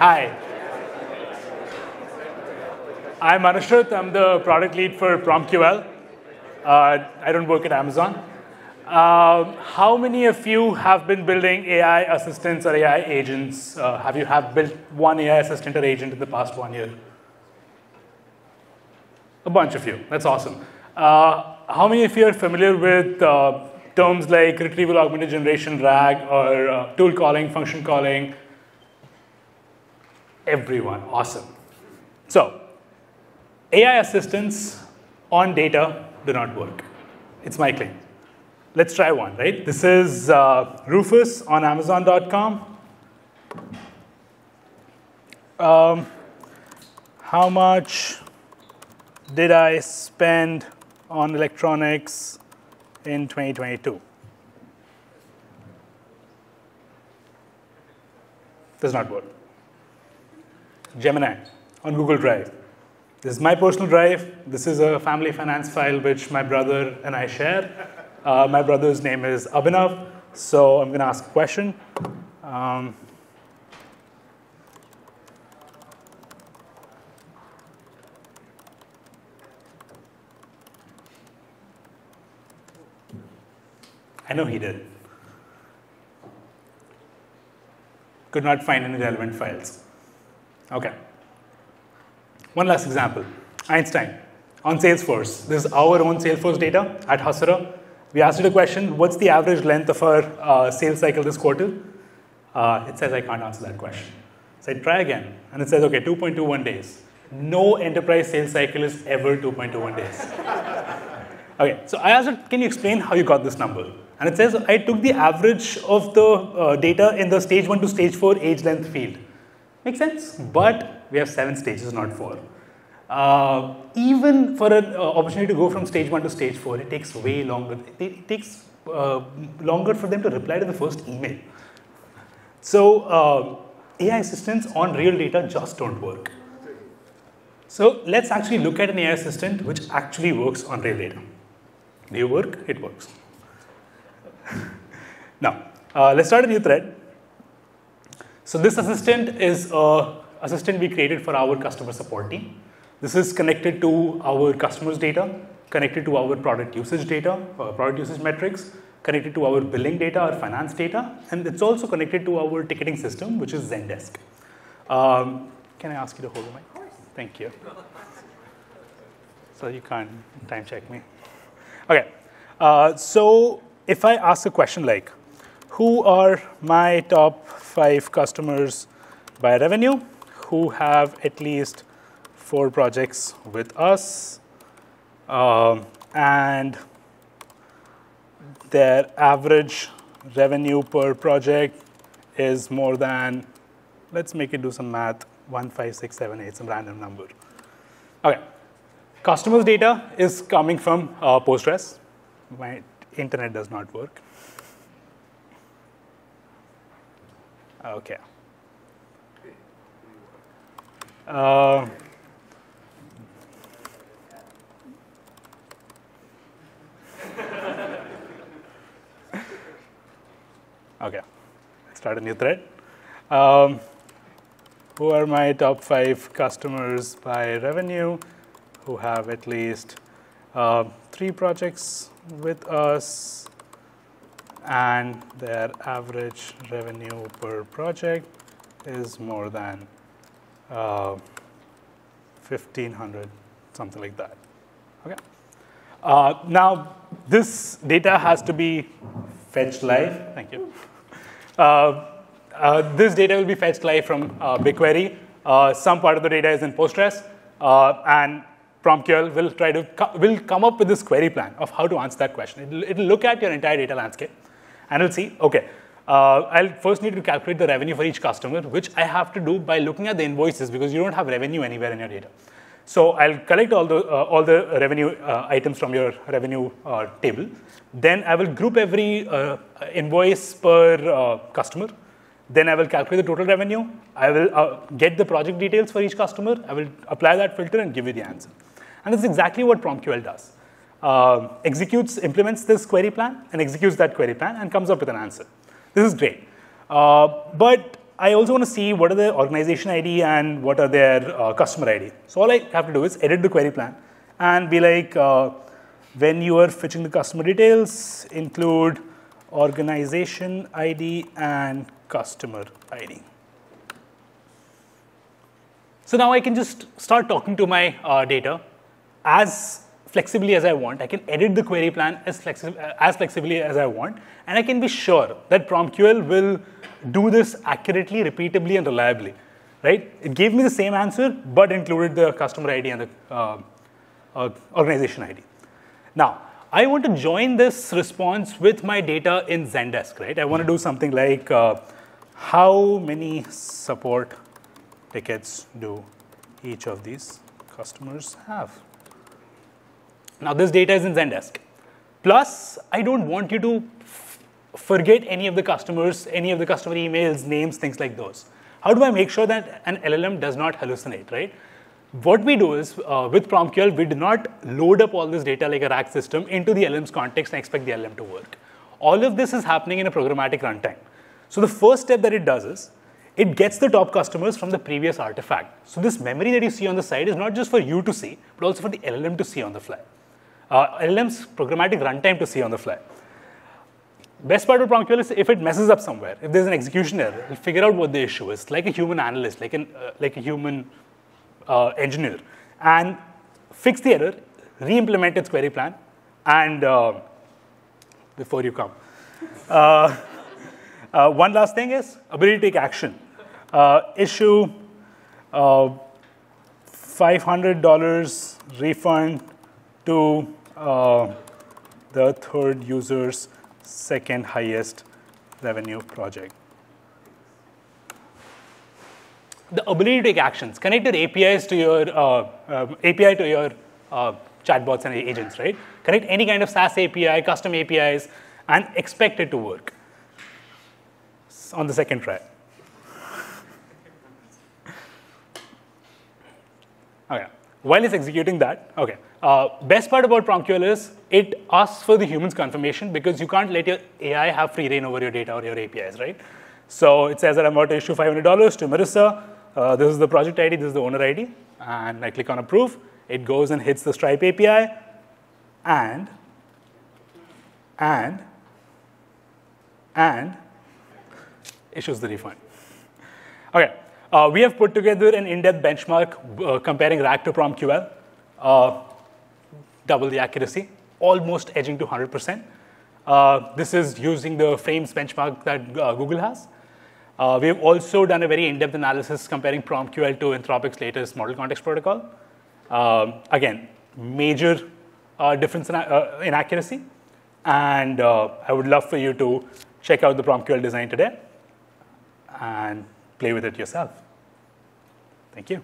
Hi. I'm Anushrut. I'm the product lead for PromptQL. Uh, I don't work at Amazon. Uh, how many of you have been building AI assistants or AI agents? Uh, have you have built one AI assistant or agent in the past one year? A bunch of you. That's awesome. Uh, how many of you are familiar with uh, terms like retrieval augmented generation, RAG, or uh, tool calling, function calling? Everyone. Awesome. So, AI assistants on data do not work. It's my claim. Let's try one, right? This is uh, Rufus on Amazon.com. Um, how much did I spend on electronics in 2022? Does not work. Gemini on Google Drive. This is my personal drive. This is a family finance file which my brother and I share. Uh, my brother's name is Abhinav, so I'm going to ask a question. Um, I know he did. Could not find any relevant files. Okay. One last example Einstein on Salesforce. This is our own Salesforce data at Hasura. We asked it a question what's the average length of our uh, sales cycle this quarter? Uh, it says I can't answer that question. So I try again, and it says, okay, 2.21 days. No enterprise sales cycle is ever 2.21 days. okay, so I asked it, can you explain how you got this number? And it says, I took the average of the uh, data in the stage 1 to stage 4 age length field. Makes sense? But we have seven stages, not four. Uh, even for an uh, opportunity to go from stage one to stage four, it takes way longer. It, it takes uh, longer for them to reply to the first email. So uh, AI assistants on real data just don't work. So let's actually look at an AI assistant which actually works on real data. Do you work? It works. now, uh, let's start a new thread. So this assistant is a assistant we created for our customer support team. This is connected to our customers' data, connected to our product usage data, uh, product usage metrics, connected to our billing data, our finance data, and it's also connected to our ticketing system, which is Zendesk. Um, can I ask you to hold the mic? Of course. Thank you. So you can't time check me. Okay. Uh, so if I ask a question like, who are my top five customers by revenue who have at least four projects with us, um, and their average revenue per project is more than, let's make it do some math, one, five, six, seven, eight, some random number. Okay. Customers' data is coming from uh, Postgres. My internet does not work. Okay. Uh, Okay, start a new thread. Um, who are my top five customers by revenue who have at least uh, three projects with us and their average revenue per project is more than uh, 1500, something like that. Okay. Uh, now, this data has to be fetched live. Thank you. Uh, uh, this data will be fetched live from uh, BigQuery. some part of the data is in Postgres, and PromptQL will try to co- will come up with this query plan of how to answer that question. It'll, it'll look at your entire data landscape, and it'll see, okay, uh, I'll first need to calculate the revenue for each customer, which I have to do by looking at the invoices because you don't have revenue anywhere in your data. So I'll collect all the, uh, all the revenue uh, items from your revenue uh, table. Then I will group every uh, invoice per uh, customer. Then I will calculate the total revenue. I will get the project details for each customer. I will apply that filter and give you the answer. And this is exactly what PromptQL does. Executes, implements this query plan and executes that query plan and comes up with an answer. This is great. but I also want to see what are the organization ID and what are their uh, customer ID. So all I have to do is edit the query plan and be like, uh, when you are fetching the customer details, include organization ID and customer ID. So now I can just start talking to my uh, data as flexibly as I want. I can edit the query plan as, flexi as flexibly as I want, and I can be sure that PromptQL will do this accurately, repeatably, and reliably. Right? It gave me the same answer, but included the customer ID and the uh, uh, organization ID. Now, I want to join this response with my data in Zendesk, right? I want to do something like uh, how many support tickets do each of these customers have? Now, this data is in Zendesk. Plus, I don't want you to forget any of the customers, any of the customer emails, names, things like those. How do I make sure that an LLM does not hallucinate, right? What we do is, uh, with PromptQL, we do not load up all this data like a RAG system into the LLM's context and expect the LLM to work. All of this is happening in a programmatic runtime. So the first step that it does is, it gets the top customers from the previous artifact. So this memory that you see on the side is not just for you to see, but also for the LLM to see on the fly. Uh, LLM's programmatic runtime to see on the fly. Best part of PromptQL is if it messes up somewhere, if there's an execution error, it'll figure out what the issue is, like a human analyst, like, an, uh, like a human uh, engineer, and fix the error, re-implement its query plan, and uh, before you come. Uh, uh, one last thing is ability to take action. Uh, issue $500 refund to the third user's second highest revenue project. The ability to take actions, connect your APIs to your uh, uh, API to your uh, chatbots and agents, right? Connect any kind of SaaS API, custom APIs, and expect it to work on the second try. okay. While it's executing that, okay. Uh, best part about PromptQL is it asks for the human's confirmation because you can't let your AI have free reign over your data or your APIs, right? So it says that I'm about to issue $500 to Marissa. Uh, this is the project ID, this is the owner ID. And I click on approve. It goes and hits the Stripe API. And, and, and issues the refund. Okay, uh, we have put together an in-depth benchmark uh, comparing RAG to PromptQL. Uh, double the accuracy, almost edging to 100%. Uh, this is using the frames benchmark that uh, Google has. Uh, we have also done a very in-depth analysis comparing PromptQL to Anthropic's latest model context protocol. Um, again, major difference in, in, accuracy. And I would love for you to check out the PromptQL design today and play with it yourself. Thank you.